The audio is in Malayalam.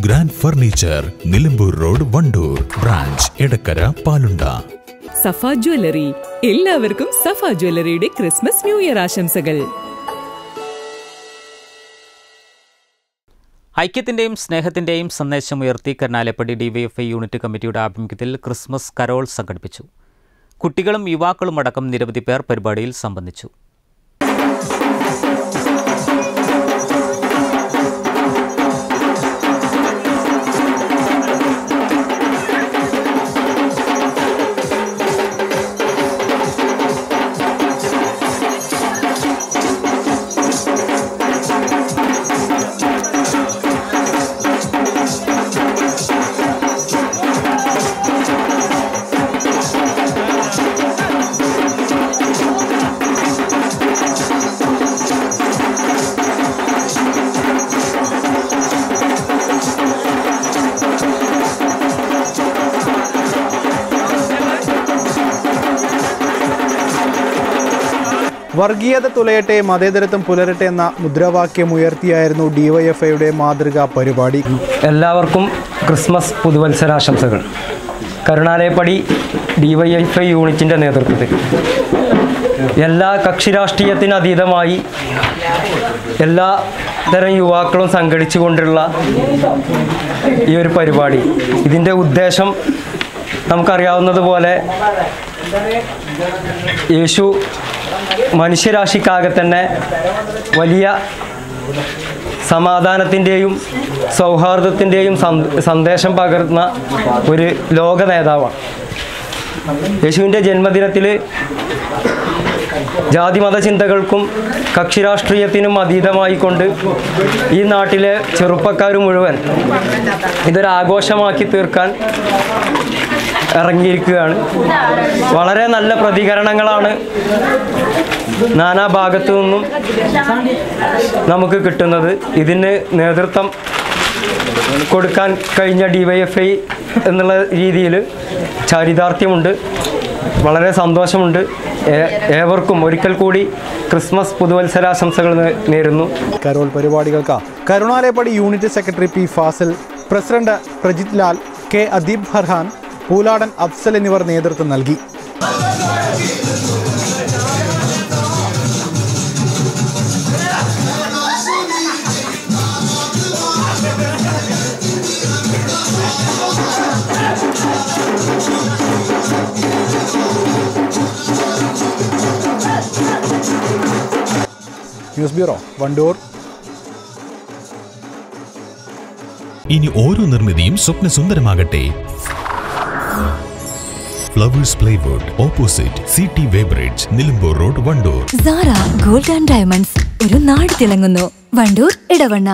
Grand furniture Nilambur road Wandoor branch Edakkara Palunda Safa jewellery എല്ലാവർക്കും സഫ ജ്വല്ലറിയുടെ ക്രിസ്മസ് ന്യൂ ഇയർ ആശംസകൾ. ഐക്യത്തിന്റെയും സ്നേഹത്തിന്റെയും സന്ദേശം ഉയർത്തി കരുണാലപ്പടി ഡിവൈഎഫ്ഐ യൂണിറ്റ് കമ്മിറ്റിയുടെ ആഭിമുഖ്യത്തിൽ ക്രിസ്മസ് കരോൾ സംഘടിപ്പിച്ചു. കുട്ടികളും യുവാക്കളും അടക്കം നിരവധി പേർ പരിപാടിയിൽ സംബന്ധിച്ചു. വർഗീയത തുലയട്ടെ മതേതരത്വം പുലരട്ടെ എന്ന മുദ്രാവാക്യം ഉയർത്തിയായിരുന്നു ഡിവൈഎഫ്ഐയുടെ മാതൃകാ പരിപാടി. എല്ലാവർക്കും ക്രിസ്മസ് പുതുവത്സരാശംസകൾ. കരുണാലയപ്പടി ഡിവൈഎഫ്ഐ യൂണിറ്റിന്റെ നേതൃത്വത്തിൽ. എല്ലാ കക്ഷി രാഷ്ട്രീയത്തിന് അതീതമായി എല്ലാ തരം യുവാക്കളും സംഘടിച്ചുകൊണ്ടുള്ള ഈ ഒരു പരിപാടി. ഇതിന്റെ ഉദ്ദേശം നമുക്കറിയാവുന്നതുപോലെ യേശു മനുഷ്യരാശിക്കാകെ തന്നെ വലിയ സമാധാനത്തിന്റെയും സൗഹാർദ്ദത്തിന്റെയും സന്ദേശം പകർന്ന ഒരു ലോക നേതാവാണ് യേശുവിന്റെ ജന്മദിനത്തിൽ ജാതിമത ചിന്തകൾക്കും കക്ഷി രാഷ്ട്രീയത്തിനും അതീതമായിക്കൊണ്ട് ഈ നാട്ടിലെ ചെറുപ്പക്കാർ മുഴുവൻ ഇതൊരാഘോഷമാക്കി തീർക്കാൻ ഇറങ്ങിയിരിക്കുകയാണ്. വളരെ നല്ല പ്രതികരണങ്ങളാണ് നാനാ ഭാഗത്തു നിന്നും നമുക്ക് കിട്ടുന്നത്. ഇതിന് നേതൃത്വം കൊടുക്കാൻ കഴിഞ്ഞ ഡിവൈഎഫ്ഐ എന്നുള്ള രീതിയിൽ ചാരിതാർത്ഥ്യമുണ്ട്. വളരെ സന്തോഷമുണ്ട്. ഏവർക്കും ഒരിക്കൽ കൂടി ക്രിസ്മസ് പുതുവത്സരാശംസകൾ നേരുന്നു. കരോൾ പരിപാടികൾക്ക്. Karunalayappadi unit secretary P Fasil president Prajith Lal K Adeeb Farhan Pooladan Afsal എന്നിവർ നേതൃത്വം നൽകി. News bureau Wandoor. ഇനി ഓരോ നിർമ്മിതിയും സ്വപ്നസുന്ദരമാകട്ടെ. Flowers plywood opposite C T weighbridge Nilambur road Wandoor Sara gold and diamonds ഒരു നാട് തിളങ്ങുന്നു. വണ്ടൂർ ഇടവണ്ണ.